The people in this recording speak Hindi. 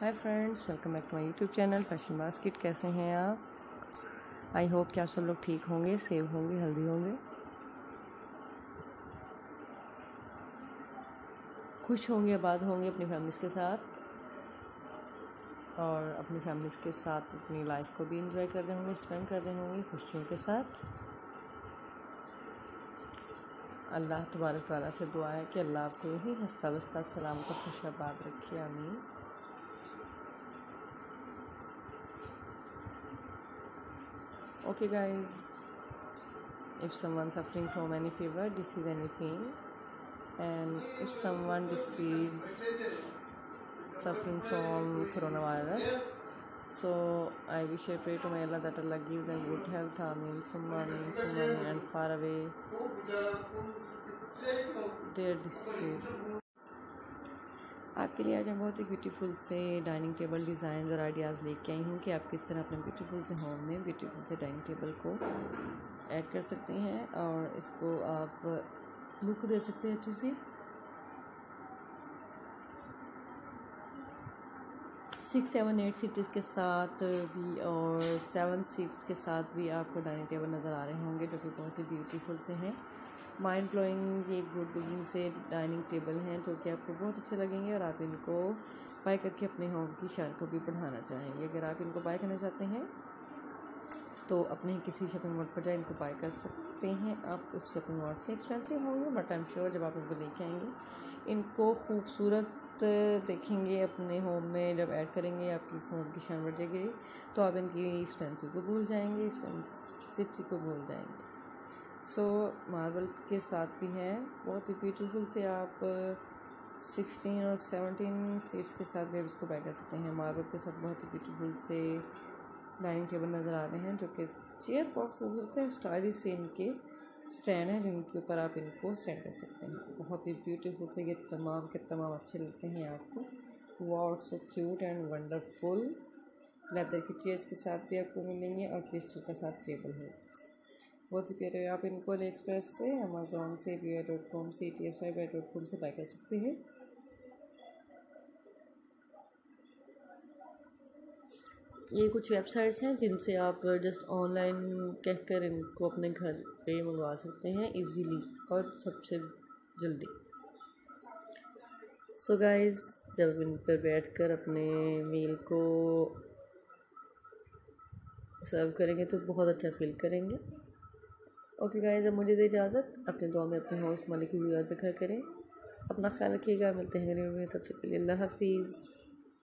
Hi friends welcome back to my YouTube channel fashion basket कैसे हैं आप? आई होप कि आप सब लोग ठीक होंगे सेव होंगे हेल्दी होंगे। खुश होंगे, आबाद होंगे अपनी फैमिलीज़ के साथ और अपनी फैमिलीज़ के साथ अपनी लाइफ को भी इंजॉय कर रहे होंगे स्पेंड कर रहे होंगे खुशियों के साथ। अल्लाह तबारक ताला से दुआ है कि अल्लाह आपको यही हंसता बसता सलाम को खुश आबाद रखिए आमीन। Okay guys. If someone suffering from any fever disease any pain. And if someone disease suffering from coronavirus so i wish i pray to my allah that allah give them good health. Mean someone someone and far away their disease आपके लिए आज मैं बहुत ही ब्यूटीफुल से डाइनिंग टेबल डिज़ाइन और आइडियाज़ लेके आई हूँ कि आप किस तरह अपने ब्यूटीफुल से होम में ब्यूटीफुल से डाइनिंग टेबल को ऐड कर सकते हैं और इसको आप लुक दे सकते हैं अच्छे से। सिक्स सेवन एट सीट्स के साथ भी और सेवन सीट्स के साथ भी आपको डाइनिंग टेबल नज़र आ रहे होंगे जो कि बहुत ही ब्यूटीफुल से हैं। माइंड ब्लोइंग ये गुड लुकिंग से डाइनिंग टेबल हैं जो कि आपको बहुत अच्छे लगेंगे और आप इनको बाय करके अपने होम की शान को भी बढ़ाना चाहेंगे। अगर आप इनको बाय करना चाहते हैं तो अपने किसी शॉपिंग मॉल पर जाए, इनको बाय कर सकते हैं। आप उस शॉपिंग मॉल से एक्सपेंसिव होंगे बट आई एम श्योर जब आप इनको लेके आएँगे, इनको खूबसूरत देखेंगे अपने होम में, जब ऐड करेंगे, आपकी होम की शान बढ़ जाएगी तो आप इनकी एक्सपेंसिव को भूल जाएँगे एक्सपेंसिव को भूल जाएँगे। सो मार्बल के साथ भी हैं। बहुत ही ब्यूटीफुल से आप सिक्सटीन और सेवनटीन सीट्स के साथ भी इसको बाय कर सकते हैं। मार्बल के साथ बहुत ही ब्यूटीफुल से डाइनिंग टेबल नज़र आ रहे हैं, जो कि चेयर बहुत खूबसूरत है स्टाइलिश से इनके स्टैंड हैं, जिनके ऊपर आप इनको स्टैंड कर सकते हैं। बहुत ही ब्यूटीफुल से ये तमाम के तमाम अच्छे लगते हैं आपको। What so cute and wonderful leather की चेयर्स के साथ भी आपको मिलेंगे और क्रिस्टल के साथ टेबल है बहुत प्यारे। आप इनको एक्सप्रेस से अमेज़ोन से वी डॉट कॉम से T S Y dot com से बाई कर सकते हैं। ये कुछ वेबसाइट्स हैं जिनसे आप जस्ट ऑनलाइन कहकर इनको अपने घर पे मंगवा सकते हैं इजीली और सबसे जल्दी। सो so गाइस जब इन पर बैठ कर अपने मील को सर्व करेंगे तो बहुत अच्छा फील करेंगे। ओके गाइस अब मुझे दे इजाज़त। अपने दुआ में अपने हाउस मालिक की याद रखा करें। अपना ख्याल रखिएगा, मिलते हैं तब तक के लिए अल्लाह हाफिज़।